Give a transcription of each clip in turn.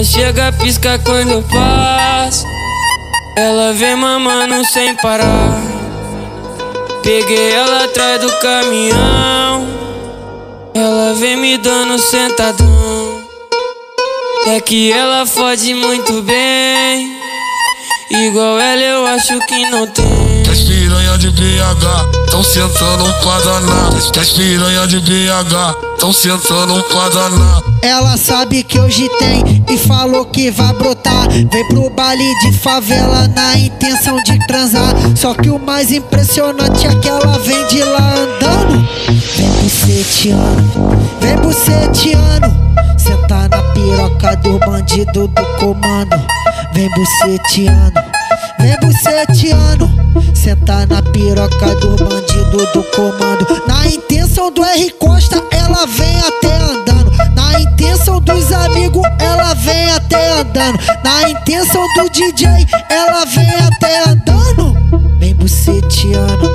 Ela chega, pisca quando eu passo. Ela vem mamando sem parar. Peguei ela atrás do caminhão. Ela vem me dando sentadão. É que ela fode muito bem. Igual ela eu acho que não tem. As piranha de BH tão sentando um. Que as piranha de BH tão sentando um quadraná. Ela sabe que hoje tem e falou que vai brotar. Vem pro baile de favela na intenção de transar. Só que o mais impressionante é que ela vem de lá andando. Vem buceteando, vem buceteando. Sentar na piroca do bandido do comando. Vem buceteando, vem buceteando. Sentar na piroca do bandido do comando. Na intenção do R Costa, ela vem até andando. Na intenção dos amigos, ela vem até andando. Na intenção do DJ, ela vem até andando. Vem buceteando,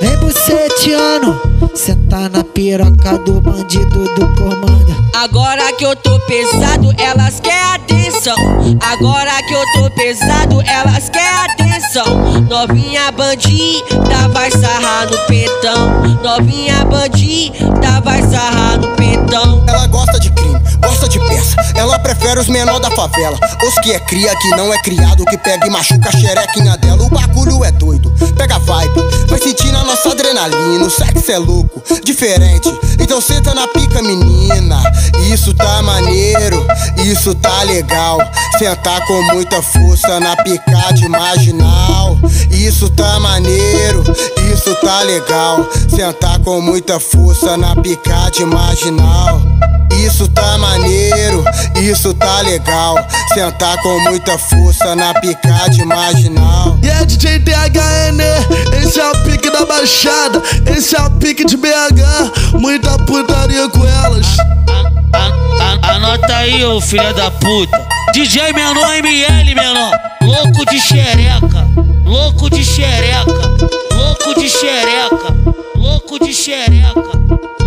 vem buceteando. Sentar na piroca do bandido do comando. Agora que eu tô pesado, elas querem atenção. Agora que eu tô pesado, elas querem atenção. Novinha bandida vai sarrar no petão. Novinha bandida vai sarrar no petão. Ela gosta de crime, gosta de peça. Ela prefere os menor da favela. Os que é cria, que não é criado, que pega e machuca a xerequinha dela. O bagulho é doido, pega vibe, vai sentir na nossa adrenalina. O sexo é louco, diferente. Então senta na pica, menina. Isso tá maneiro, isso tá legal. Sentar com muita força na picade marginal. Isso tá maneiro, isso tá legal. Sentar com muita força na picade marginal. Isso tá maneiro, isso tá legal. Sentar com muita força na picade marginal. E é DJ o pique da Baixada, esse é o pique de BH, muita putaria com elas. Anota aí, ô filha da puta. DJ menor ML, menor. Louco de xereca. Louco de xereca. Louco de xereca. Louco de xereca.